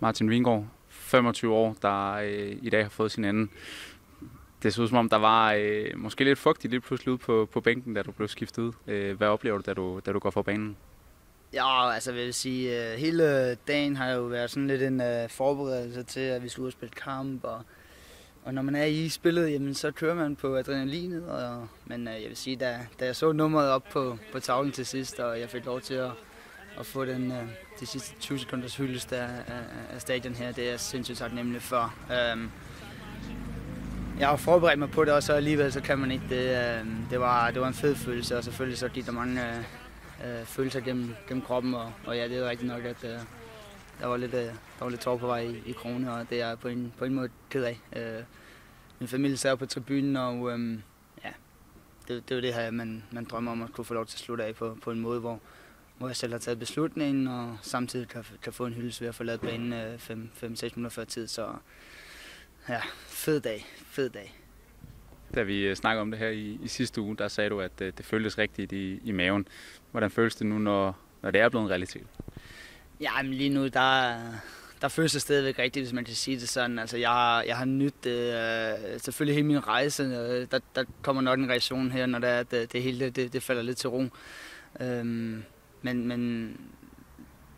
Martin Vingård, 25 år, der øh, i dag har fået sin anden. Det så ud som om, der var øh, måske lidt fugtigt lidt pludselig ude på, på bænken, da du blev skiftet ud. Øh, hvad oplever du, da du, da du går fra banen? Ja, altså vil jeg sige, øh, hele dagen har jo været sådan lidt en øh, forberedelse til, at vi skulle ud og spille kamp. Og, og når man er i spillet, jamen, så kører man på adrenalinet. Og, men øh, jeg vil sige, da, da jeg så nummeret op på, på tavlen til sidst, og jeg fik lov til at, at få den, uh, de sidste 20 sekunders hyldest af, af, af stadion her, det er jeg sindssygt taknemmelig for. Um, jeg har forberedt mig på det, og så alligevel så kan man ikke det. Øhm, det, var, det var en fed følelse, og selvfølgelig så gik der mange øh, øh, følelser gennem, gennem kroppen, og, og ja, det er rigtigt nok, at øh, der var lidt, øh, der var lidt tår på vej i, i krone, og det er jeg på en, på en måde ked af. Øh, min familie sad på tribunen, og øh, ja, det, det var det her, man, man drømmer om at kunne få lov til at slutte af på, på en måde, hvor, hvor jeg selv har taget beslutningen, og samtidig kan, kan få en hyldest ved at få lavet banen 5-6 minutter før tid. Så ja, fed dag, fed dag. Da vi snakker om det her i, i sidste uge, der sagde du, at det, det føltes rigtigt i, i maven. Hvordan føles det nu, når, når det er blevet en realitet? Ja, men lige nu, der, der føles det stadigvæk rigtigt, hvis man kan sige det sådan. Altså, jeg, har, jeg har nydt det, øh, selvfølgelig hele min rejse. Øh, der, der kommer nok en reaktion her, når det, er, det, det hele det, det falder lidt til ro. Øhm, men, men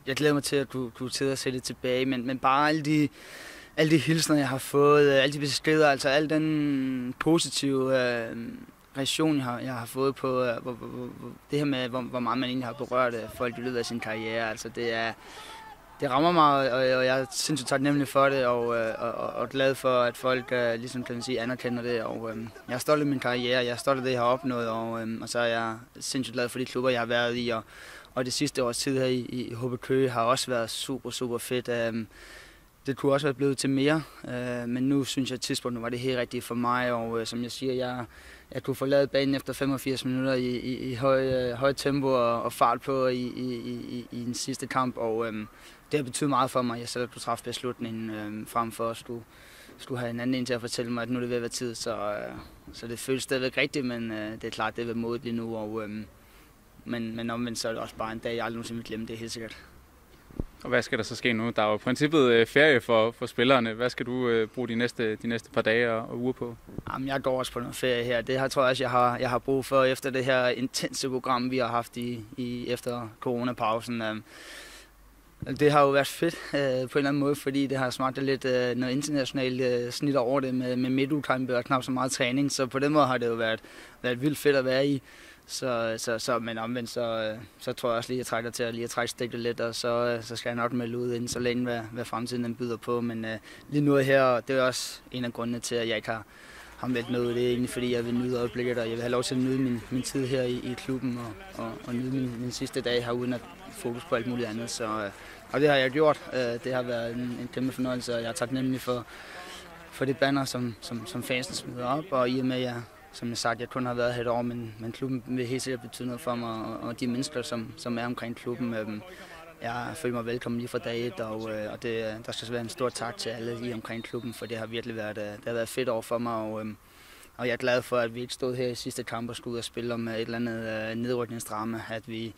jeg glæder mig til at du, du sidder og ser det tilbage. Men, men bare alle de, alle de hilsner, jeg har fået, øh, alle de beskeder, altså al den positive øh, reaktion, jeg har, jeg har fået på øh, hvor, hvor, hvor, det her med, hvor, hvor meget man egentlig har berørt øh, folk i løbet af sin karriere. Altså det er, det rammer mig, og, og jeg er sindssygt taknemmelig for det, og, øh, og, og, og glad for, at folk øh, ligesom kan sige, anerkender det. Og, øhm, jeg er stolt af min karriere, jeg er stolt af det, jeg har opnået, og, øhm, og så er jeg sindssygt glad for de klubber, jeg har været i. Og, og det sidste års tid her i, i HB Køge har også været super, super fedt. Øhm, det kunne også være blevet til mere, øh, men nu synes jeg, at tidspunktet var det helt rigtige for mig, og øh, som jeg siger, jeg, jeg kunne forlade banen efter 85 minutter i, i, i høj, øh, høj tempo og, og fart på i, i, i, i den sidste kamp, og øh, det har betydet meget for mig, jeg selv kunne træffe beslutningen øh, frem for at skulle, skulle have en anden en til at fortælle mig, at nu er det ved at være tid, så, øh, så det føles stadigvæk rigtigt, men øh, det er klart, det er ved modet lige nu, og, øh, men, men omvendt så er det også bare en dag, jeg aldrig nogensinde vil glemme, det er helt sikkert. Og hvad skal der så ske nu? Der er jo i princippet øh, ferie for, for spillerne. Hvad skal du øh, bruge de næste, de næste par dage og, og uger på? Jamen, jeg går også på noget ferie her. Det her tror jeg også, jeg har, jeg har brug for efter det her intense program, vi har haft i, i efter coronapausen. Um, det har jo været fedt øh, på en eller anden måde, fordi det har smagt lidt øh, noget internationalt øh, snit over det med, med midtugkampe og knap så meget træning. Så på den måde har det jo været, været vildt fedt at være i. Så, så, så, men omvendt, så, øh, så tror jeg også lige, at jeg trækker til at lige at trække stikket lidt, og så, øh, så skal jeg nok melde ud inden så længe, hvad, hvad fremtiden den byder på. Men uh, lige nu her, det er også en af grundene til, at jeg ikke har, har meldt noget ud. Det er egentlig fordi, jeg vil nyde øjeblikket, og jeg vil have lov til at nyde min, min tid her i, i klubben, og, og, og nyde min, min sidste dag her, uden at fokus på alt muligt andet. Så, uh, og det har jeg gjort. Uh, det har været en, en kæmpe fornøjelse, og jeg er taknemmelig for, for det banner, som, som, som fansen smider op, og i og med, at jeg som jeg sagt, jeg kun har været her et år, men, men klubben vil helt sikkert betyde noget for mig, og, og de mennesker, som, som er omkring klubben, øhm, jeg føler mig velkommen lige fra dag et, og, øh, og det, der skal være en stor tak til alle i omkring klubben, for det har virkelig været, øh, det har været fedt over for mig, og, øh, og jeg er glad for, at vi ikke stod her i sidste kamp og skulle ud og spille om øh, et eller andet øh, nedrykningsdrama, at vi,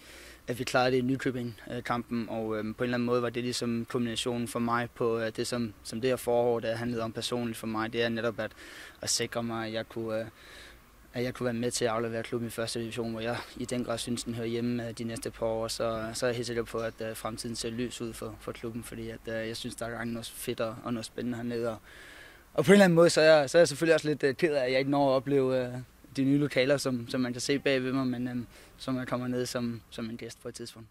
at vi klarede det i Nykøbing-kampen, øh, og øh, på en eller anden måde var det ligesom kombinationen for mig på øh, det, som, som det her forår, der handlede om personligt for mig, det er netop at, at sikre mig, at jeg kunne, øh, at jeg kunne være med til at aflevere klubben i første division, hvor jeg i den grad synes, den hører hjemme øh, de næste par år, så, så er jeg helt sikker på, at fremtiden ser lys ud for, for klubben, fordi at, jeg synes, der er gang noget fedt og noget spændende hernede. Og, og på en eller anden måde, så er jeg, så er jeg selvfølgelig også lidt øh, ked af, at jeg ikke når at opleve øh, de nye lokaler, som, som man kan se bagved mig, men øhm, som jeg kommer ned som, som en gæst på et tidspunkt.